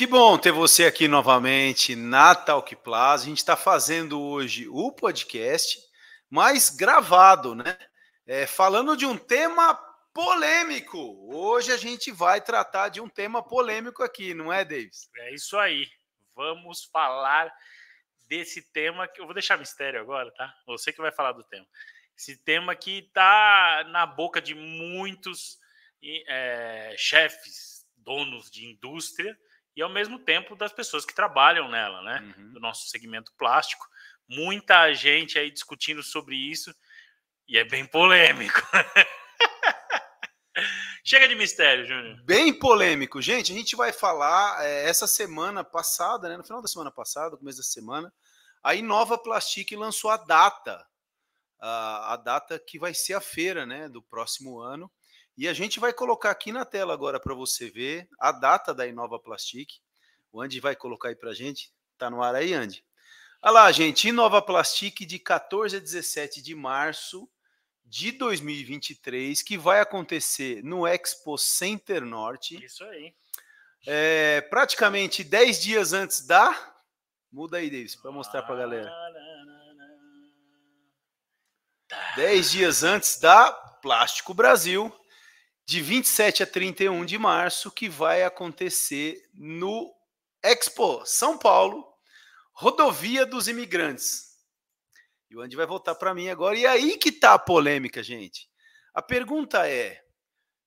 Que bom ter você aqui novamente na Talk Plaza. A gente está fazendo hoje o podcast, mas gravado, né? É, falando de um tema polêmico. Hoje a gente vai tratar de um tema polêmico aqui, não é, Davis? É isso aí. Vamos falar desse tema que eu vou deixar mistério agora, tá? Você que vai falar do tema. Esse tema que está na boca de muitos é, chefes, donos de indústria e ao mesmo tempo das pessoas que trabalham nela, né? Uhum. Do nosso segmento plástico. Muita gente aí discutindo sobre isso e é bem polêmico. Chega de mistério, Júnior. Bem polêmico. Gente, a gente vai falar é, essa semana passada, né, no final da semana passada, começo da semana, a Inova Plastic lançou a data, a, a data que vai ser a feira né, do próximo ano. E a gente vai colocar aqui na tela agora para você ver a data da Inova Plastic. O Andy vai colocar aí para a gente. Tá no ar aí, Andy? Olha lá, gente. Inova Plastic de 14 a 17 de março de 2023, que vai acontecer no Expo Center Norte. Isso aí. É, praticamente 10 dias antes da. Muda aí, Davis, para mostrar para a galera. 10 dias antes da Plástico Brasil, de 27 a 31 de março, que vai acontecer no Expo São Paulo, Rodovia dos Imigrantes. E o Andy vai voltar para mim agora. E aí que tá a polêmica, gente. A pergunta é,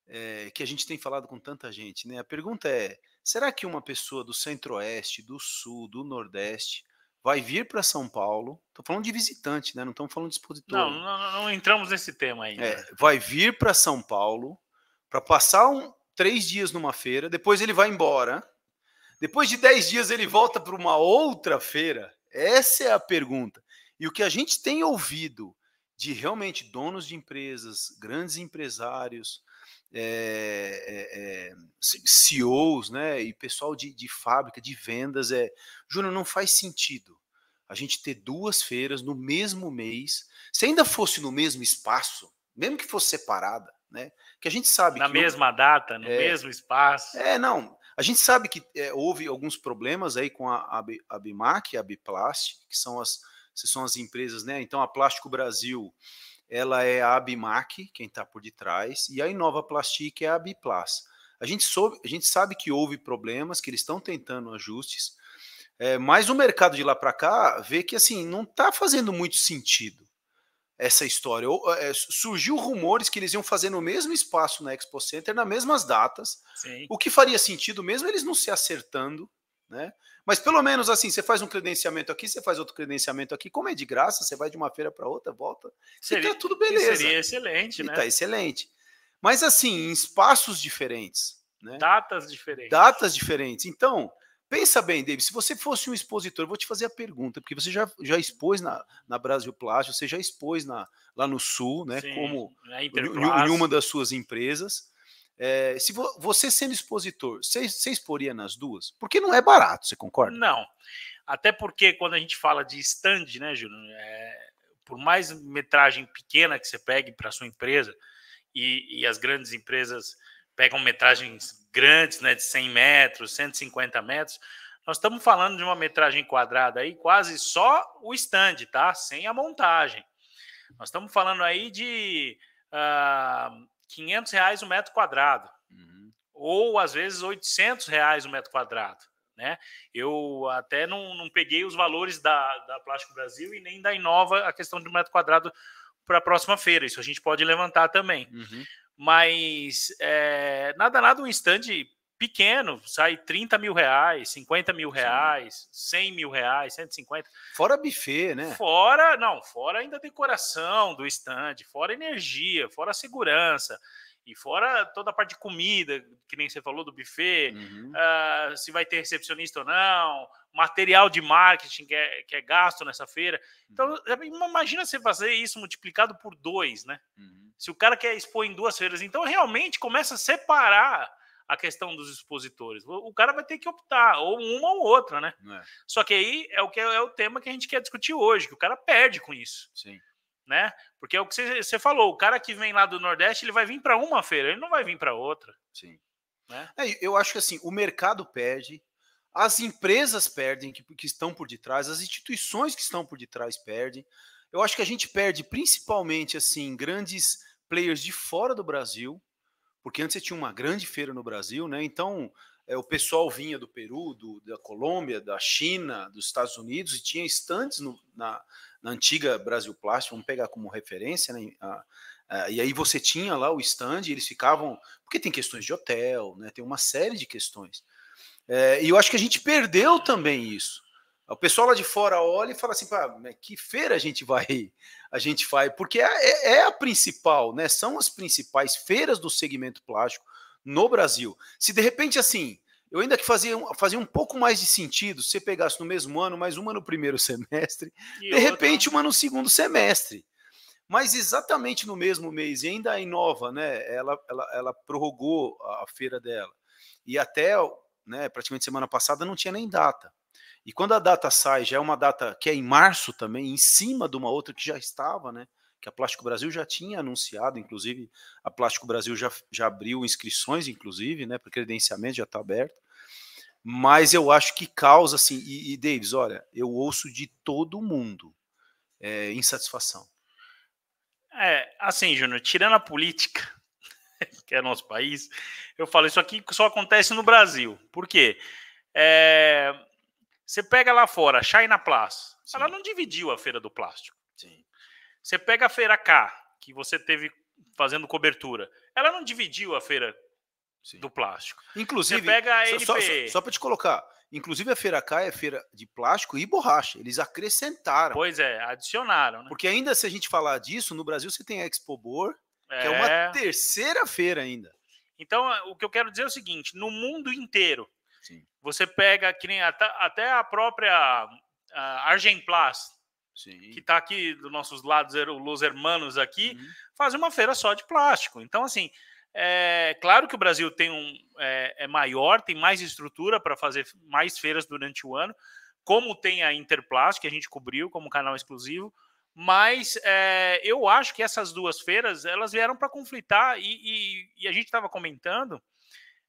é, que a gente tem falado com tanta gente, né? A pergunta é: será que uma pessoa do Centro-Oeste, do Sul, do Nordeste vai vir para São Paulo? Estou falando de visitante, né? Não estamos falando de expositor. Não, não, não, entramos nesse tema ainda. É, vai vir para São Paulo para passar um, três dias numa feira, depois ele vai embora. Depois de dez dias ele volta para uma outra feira. Essa é a pergunta. E o que a gente tem ouvido de realmente donos de empresas, grandes empresários, é, é, é, CEOs, né, e pessoal de, de fábrica, de vendas, é, Júnior, não faz sentido a gente ter duas feiras no mesmo mês, se ainda fosse no mesmo espaço, mesmo que fosse separada, né, que a gente sabe na mesma data, no é, mesmo espaço. É, não, a gente sabe que é, houve alguns problemas aí com a, a, a Bimac, a Biplast, que são as são as empresas, né? Então a Plástico Brasil, ela é a Abimac, quem está por detrás, e a Inova Plastic é a Biplas. A gente, soube, a gente sabe que houve problemas, que eles estão tentando ajustes, é, mas o mercado de lá para cá vê que assim não está fazendo muito sentido essa história. É, surgiu rumores que eles iam fazer no mesmo espaço na Expo Center, nas mesmas datas, Sim. o que faria sentido mesmo eles não se acertando, né? Mas pelo menos assim, você faz um credenciamento aqui, você faz outro credenciamento aqui, como é de graça, você vai de uma feira para outra, volta, seria, e tá tudo beleza. Seria excelente, e né? Tá excelente. Mas assim, em espaços diferentes, né? Datas diferentes. Datas diferentes. Então, pensa bem, David, se você fosse um expositor, vou te fazer a pergunta, porque você já, já expôs na, na Brasil Plástico, você já expôs na, lá no Sul, né? Sim, como em, em uma das suas empresas. É, se vo, você sendo expositor, você, você exporia nas duas? Porque não é barato, você concorda? Não. Até porque quando a gente fala de stand, né, Júlio? É, por mais metragem pequena que você pegue para sua empresa, e, e, as grandes empresas pegam metragens grandes, né, de 100 metros, 150 metros, nós estamos falando de uma metragem quadrada aí, quase só o stand, tá? Sem a montagem. Nós estamos falando aí de uh, 500 reais o metro quadrado, uhum. ou às vezes 800 reais o metro quadrado. Né? Eu até não, não peguei os valores da, da Plástico Brasil e nem da Inova a questão do metro quadrado para a próxima feira. Isso a gente pode levantar também. Uhum. Mas é, nada, nada um stand pequeno, sai 30 mil reais, 50 mil reais, Sim. 100 mil reais, 150. Fora buffet, né? Fora, não, fora ainda a decoração do stand, fora energia, fora segurança, e fora toda a parte de comida, que nem você falou do buffet, uhum. uh, se vai ter recepcionista ou não, material de marketing que é, que é gasto nessa feira. Então, uhum. imagina você fazer isso multiplicado por dois, né? Uhum. Se o cara quer expor em duas feiras, então realmente começa a separar a questão dos expositores. O cara vai ter que optar, ou uma ou outra, né? É. Só que aí é o que é o tema que a gente quer discutir hoje, que o cara perde com isso. Sim. Né? Porque é o que você, falou, o cara que vem lá do Nordeste, ele vai vir para uma feira, ele não vai vir para outra. Sim. Né? É, eu acho que assim, o mercado perde, as empresas perdem que, que estão por detrás, as instituições que estão por detrás perdem. Eu acho que a gente perde principalmente assim grandes players de fora do Brasil, porque antes você tinha uma grande feira no Brasil, né? Então é, o pessoal vinha do Peru, do, da Colômbia, da China, dos Estados Unidos e tinha estantes no, na, na, antiga Brasil Plástico, vamos pegar como referência, né? A, e aí você tinha lá o stand, eles ficavam. Porque tem questões de hotel, né? Tem uma série de questões. É, e eu acho que a gente perdeu também isso. O pessoal lá de fora olha e fala assim, Pá, que feira a gente vai, a gente vai, porque é, é, é, a principal, né? São as principais feiras do segmento plástico no Brasil. Se de repente assim, eu ainda que fazia, fazia um pouco mais de sentido se você pegasse no mesmo ano, mais uma no primeiro semestre, e de outra... repente uma no segundo semestre. Mas exatamente no mesmo mês, e ainda em nova, né? Ela, ela, ela prorrogou a feira dela. E até né, praticamente semana passada não tinha nem data. E quando a data sai, já é uma data que é em março também, em cima de uma outra que já estava, né? Que a Plástico Brasil já tinha anunciado, inclusive a Plástico Brasil já, já abriu inscrições, inclusive, né? Para credenciamento já está aberto. Mas eu acho que causa, assim, e, e Davis, olha, eu ouço de todo mundo é, insatisfação. É, assim, Júnior, tirando a política, que é nosso país, eu falo, isso aqui só acontece no Brasil. Por quê? É, você pega lá fora, a China Plus, Sim. ela não dividiu a feira do plástico. Sim. Você pega a feira K, que você teve fazendo cobertura, ela não dividiu a feira Sim. do plástico. Inclusive, você pega a NP... só, só, só para te colocar, inclusive a feira K é feira de plástico e borracha. Eles acrescentaram. Pois é, adicionaram. Né? Porque ainda se a gente falar disso, no Brasil você tem a Expobor, é... que é uma é. terceira feira ainda. Então, o que eu quero dizer é o seguinte: no mundo inteiro, Sim. você pega que nem até, até a própria a Argenplas, Sim. que está aqui dos nossos lados, os hermanos aqui, uhum. faz uma feira só de plástico. Então, assim, é claro que o Brasil tem um é, é maior, tem mais estrutura para fazer mais feiras durante o ano, como tem a Interplástico, que a gente cobriu como canal exclusivo, mas é, eu acho que essas duas feiras elas vieram para conflitar e, e, e, a gente estava comentando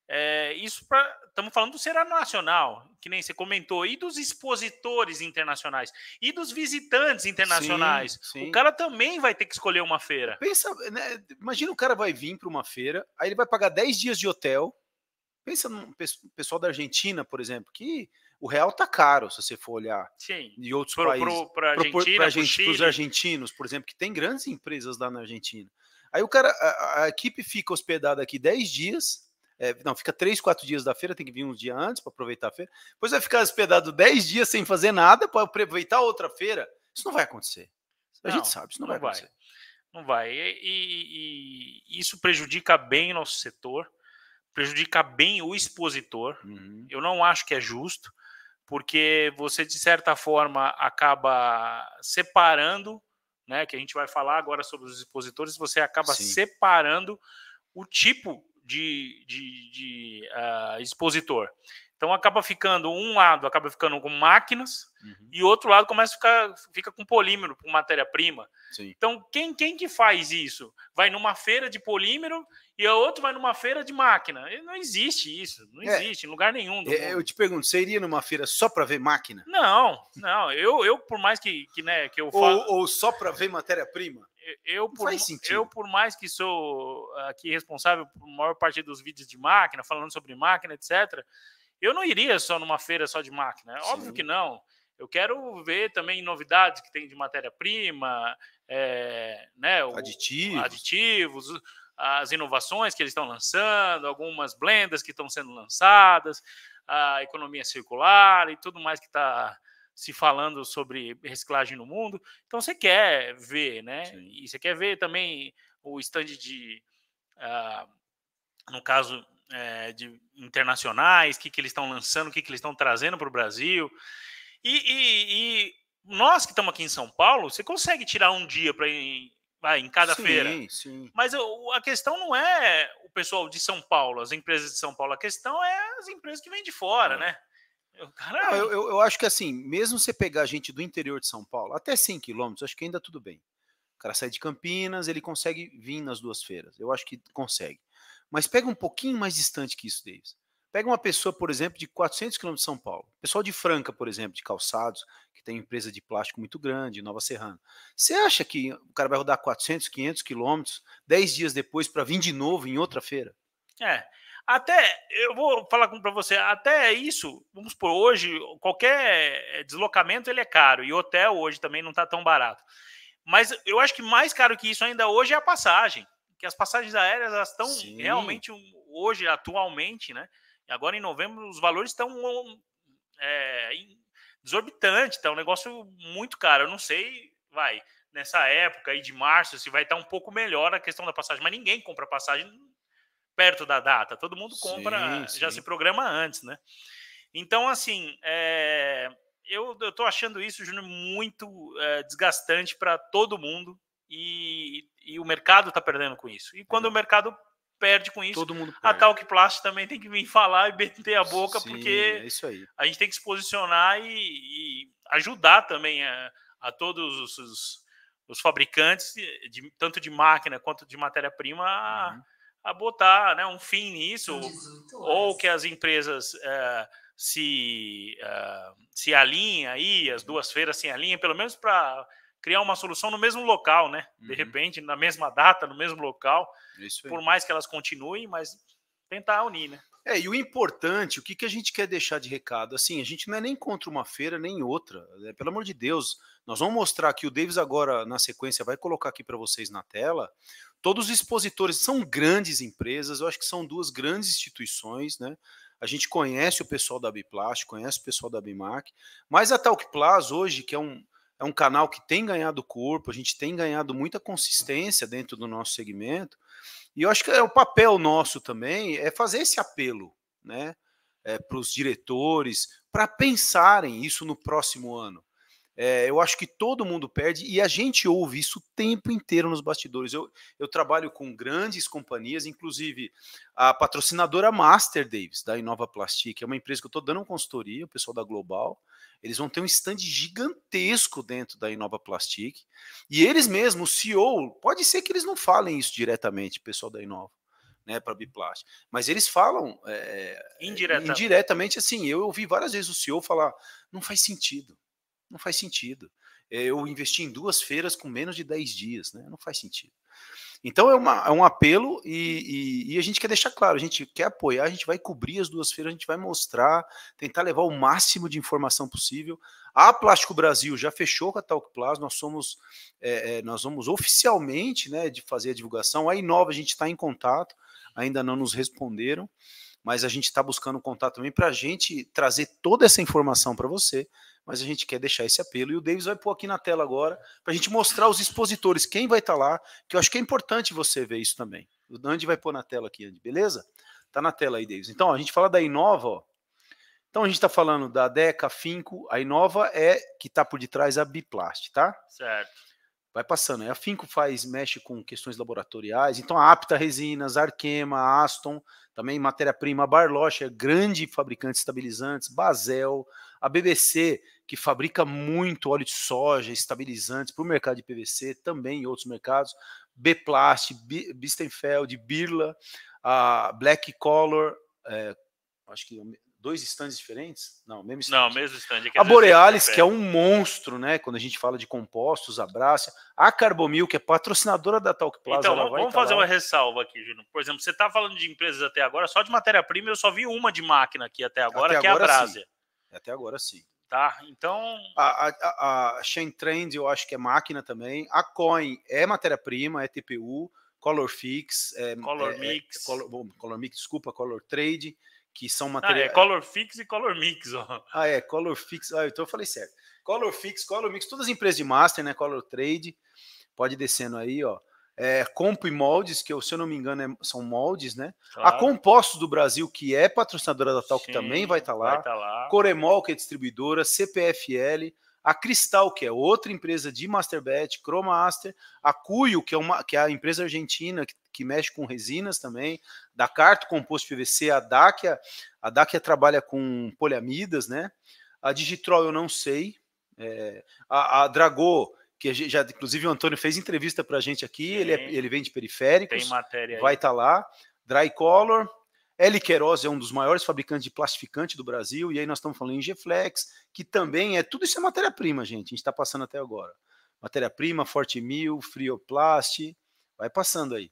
é, isso estamos falando do Será Nacional, que nem você comentou, e dos expositores internacionais e dos visitantes internacionais. Sim, sim. O cara também vai ter que escolher uma feira. Pensa, né, imagina o cara vai vir para uma feira, aí ele vai pagar 10 dias de hotel. Pensa no pessoal da Argentina, por exemplo, que o real tá caro, se você for olhar. Sim. E outros pro, países. Para Argentina, gente, os argentinos, por exemplo, que tem grandes empresas lá na Argentina. Aí o cara, a, a equipe fica hospedada aqui 10 dias. É, não, fica 3, 4 dias da feira, tem que vir um dia antes para aproveitar a feira. Depois vai ficar hospedado 10 dias sem fazer nada para aproveitar outra feira. Isso não vai acontecer. A não, gente sabe, isso não, não vai acontecer. Não vai. E, e, e, isso prejudica bem o nosso setor, prejudica bem o expositor. Uhum. Eu não acho que é justo porque você, de certa forma, acaba separando, né? Que a gente vai falar agora sobre os expositores, você acaba Sim. separando o tipo de, de, de uh, expositor. Então acaba ficando um lado acaba ficando com máquinas uhum. e outro lado começa a ficar fica com polímero, com matéria-prima. Então quem quem que faz isso? Vai numa feira de polímero e o outro vai numa feira de máquina. Não existe isso, não é, existe em lugar nenhum. É, eu te pergunto, você iria numa feira só para ver máquina? Não, não. Eu, eu por mais que, que né que eu falo... ou, ou só para ver matéria-prima? Eu por, eu, por mais que sou aqui responsável por maior parte dos vídeos de máquina, falando sobre máquina, etc., eu não iria só numa feira só de máquina, é óbvio que não. Eu quero ver também novidades que tem de matéria-prima, é, né, aditivos. aditivos, as inovações que eles estão lançando, algumas blendas que estão sendo lançadas, a economia circular e tudo mais que está se falando sobre reciclagem no mundo. Então você quer ver, né? Sim. E você quer ver também o stand de, uh, no caso é, de internacionais, o que, que eles estão lançando, o que, que eles estão trazendo para o Brasil. E, e, e, nós que estamos aqui em São Paulo, você consegue tirar um dia para ir vai, em cada sim, feira. Sim. Mas a questão não é o pessoal de São Paulo, as empresas de São Paulo, a questão é as empresas que vêm de fora, é. né? Eu, eu, eu, eu, acho que assim, mesmo você pegar gente do interior de São Paulo, até 100 quilômetros, acho que ainda tudo bem. O cara sai de Campinas, ele consegue vir nas duas feiras. Eu acho que consegue. Mas pega um pouquinho mais distante que isso, Davis. Pega uma pessoa, por exemplo, de 400 quilômetros de São Paulo. Pessoal de Franca, por exemplo, de calçados, que tem empresa de plástico muito grande, Nova Serrana. Você acha que o cara vai rodar 400, 500 quilômetros 10 dias depois para vir de novo em outra feira? É. Até, eu vou falar para você, até isso, vamos por hoje, qualquer deslocamento ele é caro, e hotel hoje também não está tão barato. Mas eu acho que mais caro que isso ainda hoje é a passagem, que as passagens aéreas elas estão Sim. realmente hoje, atualmente, né? Agora em novembro os valores estão é, exorbitantes, tá um negócio muito caro. Eu não sei, vai, nessa época aí de março, se vai estar um pouco melhor a questão da passagem, mas ninguém compra passagem perto da data. Todo mundo compra, sim, já se programa antes, né? Então, assim, é, eu, tô achando isso, Júnior, muito é, desgastante para todo mundo e, e, o mercado está perdendo com isso. E quando é. o mercado perde com isso, todo mundo perde. a Talk Plast também tem que vir falar e meter a boca, Sim, porque é a gente tem que se posicionar e, e ajudar também a, a todos os, os, fabricantes, de, tanto de máquina quanto de matéria-prima, uhum a botar né, um fim nisso, ou que as empresas é, se, é, se alinhem aí, as duas feiras se alinhem, pelo menos para criar uma solução no mesmo local, né? De uhum. repente, na mesma data, no mesmo local, por mais que elas continuem, mas tentar unir, né? É, e o importante, o que, que a gente quer deixar de recado? Assim, a gente não é nem contra uma feira, nem outra. Né? Pelo amor de Deus, nós vamos mostrar aqui, o Davis agora, na sequência, vai colocar aqui para vocês na tela, Todos os expositores são grandes empresas, eu acho que são duas grandes instituições, né? A gente conhece o pessoal da Biplast, conhece o pessoal da Bimac, mas a Talk hoje, que é um, é um canal que tem ganhado corpo, a gente tem ganhado muita consistência dentro do nosso segmento, e eu acho que é o papel nosso também é fazer esse apelo, né? É, para os diretores, para pensarem isso no próximo ano. É, eu acho que todo mundo perde e a gente ouve isso o tempo inteiro nos bastidores. Eu, eu trabalho com grandes companhias, inclusive a patrocinadora Master Davis, da Inova Plastic, é uma empresa que eu estou dando consultoria, o pessoal da Global. Eles vão ter um stand gigantesco dentro da Inova Plastic. E eles mesmos, o CEO, pode ser que eles não falem isso diretamente, pessoal da Inova. Né, para Biplast. Mas eles falam é, indiretamente. indiretamente assim. Eu ouvi várias vezes o CEO falar: não faz sentido não faz sentido. Eu investi em duas feiras com menos de 10 dias, né? Não faz sentido. Então é, uma, é um apelo e, e, e, a gente quer deixar claro, a gente quer apoiar, a gente vai cobrir as duas feiras, a gente vai mostrar, tentar levar o máximo de informação possível. A Plástico Brasil já fechou com a Talk Plus, nós somos, é, é, nós vamos oficialmente né, de fazer a divulgação. A Inova a gente está em contato, ainda não nos responderam, mas a gente está buscando contato também para a gente trazer toda essa informação para você mas a gente quer deixar esse apelo. E o Davis vai pôr aqui na tela agora, para a gente mostrar os expositores, quem vai estar tá lá, que eu acho que é importante você ver isso também. O Andy vai pôr na tela aqui, Andy, beleza? Tá na tela aí, Davis. Então, a gente fala da Inova, ó. Então, a gente está falando da Deca, Finco, a Inova é que está por detrás a Biplast, tá? Certo. Vai passando. A Finco faz, mexe com questões laboratoriais. Então, a Apta Resinas, Arquema, Aston, também matéria-prima, Barloche, é grande fabricante de estabilizantes, Basel, a BBC, que fabrica muito óleo de soja, estabilizantes para o mercado de PVC, também em outros mercados, Bplast, Bistenfeld, Birla, a Black Color, é, acho que dois stands diferentes? Não, mesmo stand. Não, mesmo stand. É a Borealis, que é um monstro, né? Quando a gente fala de compostos, a Brácia. A Carbomil, que é patrocinadora da Talk Plaza. Então, vamos tá fazer lá. uma ressalva aqui, Júnior. Por exemplo, você está falando de empresas até agora, só de matéria-prima, eu só vi uma de máquina aqui até agora, até que agora, é a Brásia. Até agora sim. Tá, então. A, a, a Chain Trend eu acho que é máquina também. A Coin é matéria-prima, é TPU. Color Fix. É, Color é, Mix. É, color, bom, color Mix, desculpa, Color Trade, que são materiais. Ah, é Color Fix e Color Mix, ó. Ah, é, Color Fix. Ah, então eu falei certo. Color Fix, Color Mix, todas as empresas de Master, né? Color Trade. Pode descendo aí, ó é, Compo e Moldes, que eu, se eu não me engano é, são moldes, né? Claro. A Compostos do Brasil, que é patrocinadora da Talk, Sim, também vai estar tá lá. Tá lá. Coremol, que é distribuidora, CPFL, a Cristal, que é outra empresa de Masterbet, Chromaster, a Cuyo, que é, uma, que é a empresa argentina que, que mexe com resinas também, da Carto Composto PVC, a Dacia, a Dacia trabalha com poliamidas, né? A Digitrol eu não sei, é, a, a Dragô que já, inclusive o Antônio fez entrevista para a gente aqui, ele, é, ele vem de periféricos, Tem matéria vai estar tá lá, Dry Color, L Queiroz é um dos maiores fabricantes de plastificante do Brasil, e aí nós estamos falando em G-Flex, que também é, tudo isso é matéria-prima, gente, a gente está passando até agora. Matéria-prima, Forte Mil, Frioplast, vai passando aí.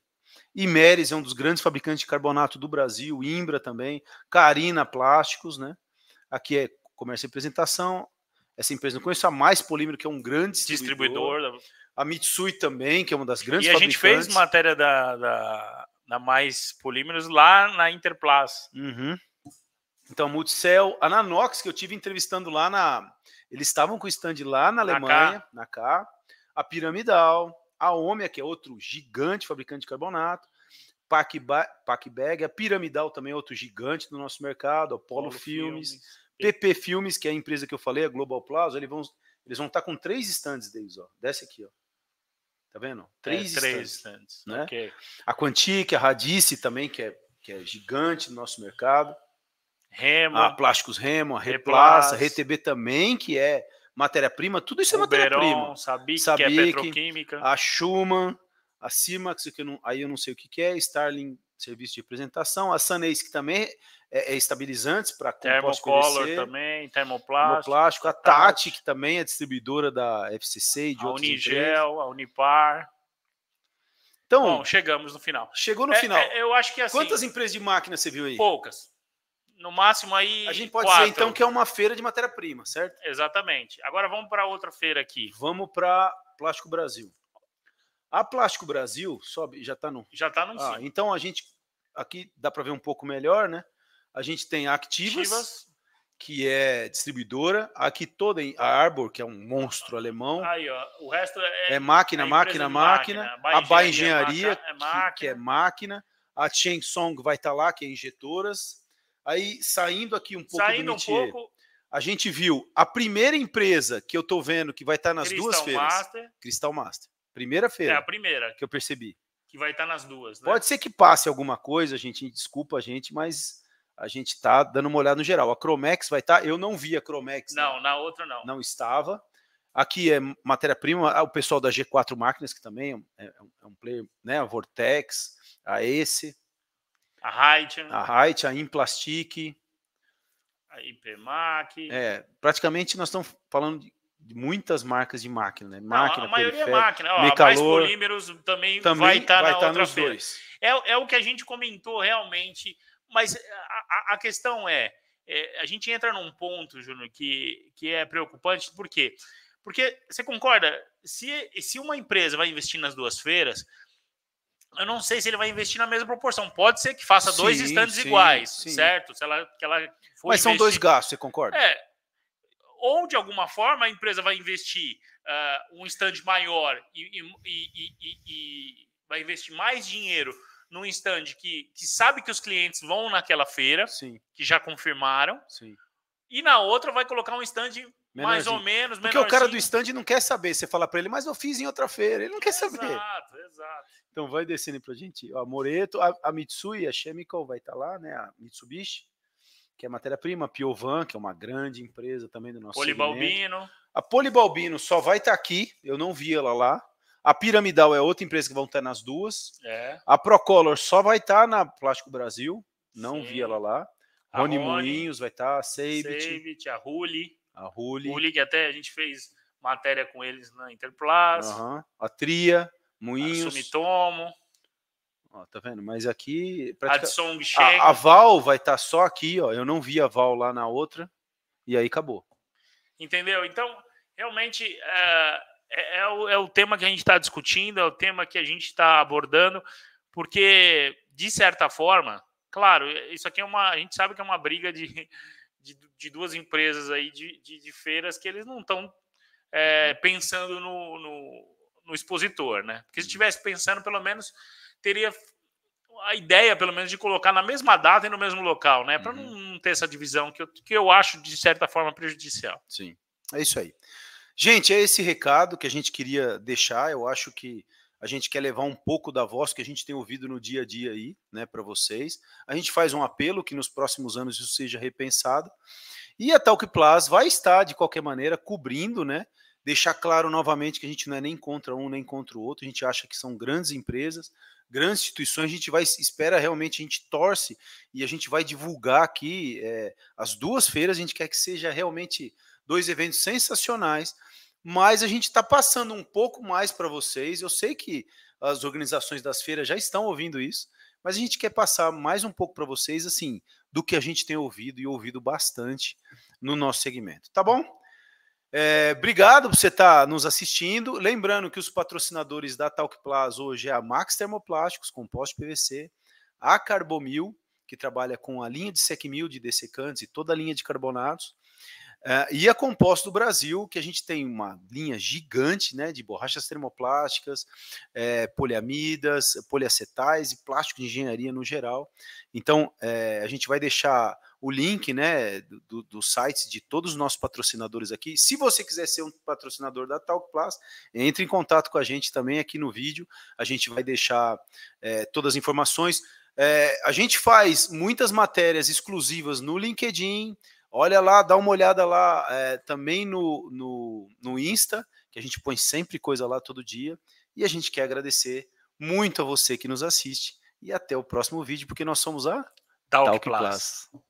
Imeres é um dos grandes fabricantes de carbonato do Brasil, Imbra também, Carina Plásticos, né? Aqui é comércio e apresentação. Essa empresa não conheço a Mais Polímero, que é um grande distribuidor. distribuidor. A Mitsui também, que é uma das grandes E a gente fez matéria da, da, da Mais Polímeros lá na Interplas. Uhum. Então, Multicell, a Nanox, que eu tive entrevistando lá na. Eles estavam com o stand lá na Alemanha, na K. A Piramidal, a Omia, que é outro gigante fabricante de carbonato, Pacbag, a Piramidal também é outro gigante do nosso mercado, Apollo Polo Filmes, Filmes, PP Filmes, que é a empresa que eu falei, a Global Plaza, eles vão, eles vão estar com três stands deles, ó. Desce aqui, ó. Tá vendo? Três, é, três stands. stands né? Okay. A Quantique, a Radice também, que é, que é gigante no nosso mercado. Remo. A Plásticos Remo, a Replaça, a RTB também, que é matéria-prima, tudo isso é matéria-prima. Sabic, Sabic, que é petroquímica. A Schumann, a Simax, que eu não, aí eu não sei o que, que é, Starling, serviço de apresentação, a Sunace, que também é, é estabilizantes para Thermocolor também, termoplástico. termoplástico a Tati, que também é distribuidora da FCC e de a Unigel, a Unipar. Então, Bom, chegamos no final. Chegou no é, final. É, eu acho que assim, Quantas empresas de máquina você viu aí? Poucas no máximo aí. A gente pode quatro. dizer então que é uma feira de matéria-prima, certo? Exatamente. Agora vamos para outra feira aqui. Vamos para Plástico Brasil. A Plástico Brasil sobe, já está no. Já está no. Ah, então a gente aqui dá para ver um pouco melhor, né? A gente tem a Activas, Ativas. que é distribuidora, aqui toda a Arbor, que é um monstro alemão. Aí, ó, o resto é, é máquina, máquina, máquina, máquina. A Ba Engenharia, é que, que, é máquina. A Chensong vai estar tá lá, que é injetoras. Aí, saindo aqui um pouco saindo do Métier, um pouco... a gente viu a primeira empresa que eu estou vendo que vai estar tá nas Crystal duas feiras. Master. Crystal Master. Primeira feira. É a primeira. Que eu percebi. Que vai estar tá nas duas. Né? Pode ser que passe alguma coisa, a gente desculpa a gente, mas a gente está dando uma olhada no geral. A Cromex vai estar. Tá, eu não vi a Cromex. Não, na outra não. Não estava. Aqui é matéria-prima, ah, o pessoal da G4 Máquinas, que também é, é, é um player, né? A Vortex, a Ace. A Height. A Height, a Implastic. A IPMAC. É, praticamente nós estamos falando de, muitas marcas de máquina, né? Máquina, Não, a maioria é máquina. Ó, Mecalor, mais polímeros também, também vai estar vai na estar outra nos feira. Dois. É, é o que a gente comentou realmente, mas a, a questão é, é, a gente entra num ponto, Júnior, que, que é preocupante, por quê? Porque você concorda? Se, se uma empresa vai investir nas duas feiras, eu não sei se ele vai investir na mesma proporção. Pode ser que faça sim, dois estandes sim, iguais, sim. certo? Se ela, que ela Mas são dois gastos, você concorda? É. Ou, de alguma forma, a empresa vai investir uh, um stand maior e, e, e, e, vai investir mais dinheiro num stand que, que sabe que os clientes vão naquela feira, que já confirmaram. E na outra vai colocar um stand mais ou menos, Porque o cara do stand não quer saber. Você fala para ele, mas eu fiz em outra feira. Ele não quer saber. Exato, exato. Então vai descendo para a gente. A Moreto, a, a, Mitsui, a Chemical vai estar tá lá, né? A Mitsubishi, que é matéria-prima. A Piovan, que é uma grande empresa também do nosso Polibalbino. Segmento. A Polibalbino só vai estar tá aqui. Eu não vi ela lá. A Piramidal é outra empresa que vão estar nas duas. É. A Procolor só vai estar na Plástico Brasil. Não Sim. vi ela lá. A Rony Moinhos vai estar, a Seibit. a Ruli. A Ruli. Ruli, que até a gente fez matéria com eles na Interplus. Uhum. A Tria, Moinhos. A Sumitomo. Ó, tá vendo? Mas aqui. Pratica... A, a, Val vai estar só aqui, ó. Eu não vi a Val lá na outra. E aí acabou. Entendeu? Então, realmente. É, é, é o, é o tema que a gente está discutindo, é o tema que a gente está abordando, porque, de certa forma, claro, isso aqui é uma. A gente sabe que é uma briga de, de, de duas empresas aí de, de, de, feiras que eles não estão é, uhum. pensando no, no, no, expositor, né? Porque se estivesse pensando, pelo menos teria a ideia, pelo menos, de colocar na mesma data e no mesmo local, né? Para uhum. não ter essa divisão que eu, que eu acho, de certa forma, prejudicial. Sim, é isso aí. Gente, é esse recado que a gente queria deixar. Eu acho que a gente quer levar um pouco da voz que a gente tem ouvido no dia a dia aí, né, para vocês. A gente faz um apelo que nos próximos anos isso seja repensado. E a Talk Plus vai estar, de qualquer maneira, cobrindo, né? Deixar claro novamente que a gente não é nem contra um nem contra o outro, a gente acha que são grandes empresas, grandes instituições, a gente vai, espera realmente, a gente torce e a gente vai divulgar aqui é, as duas feiras, a gente quer que seja realmente dois eventos sensacionais, mas a gente está passando um pouco mais para vocês. Eu sei que as organizações das feiras já estão ouvindo isso, mas a gente quer passar mais um pouco para vocês, assim, do que a gente tem ouvido e ouvido bastante no nosso segmento, tá bom? É, obrigado por você estar tá nos assistindo. Lembrando que os patrocinadores da Talk Plaza hoje é a Max Termoplásticos, composto PVC, a Carbomil, que trabalha com a linha de Secmil, de dessecantes e toda a linha de carbonatos, é, e a Composto do Brasil, que a gente tem uma linha gigante né, de borrachas termoplásticas, é, poliamidas, poliacetais e plástico de engenharia no geral. Então, é, a gente vai deixar o link né, do, do sites de todos os nossos patrocinadores aqui. Se você quiser ser um patrocinador da Talk Plus, entre em contato com a gente também aqui no vídeo. A gente vai deixar é, todas as informações. É, a gente faz muitas matérias exclusivas no LinkedIn, Olha lá, dá uma olhada lá é, também no, no, no Insta, que a gente põe sempre coisa lá todo dia. E a gente quer agradecer muito a você que nos assiste. E até o próximo vídeo, porque nós somos a Talk, Talk Plus. Plus.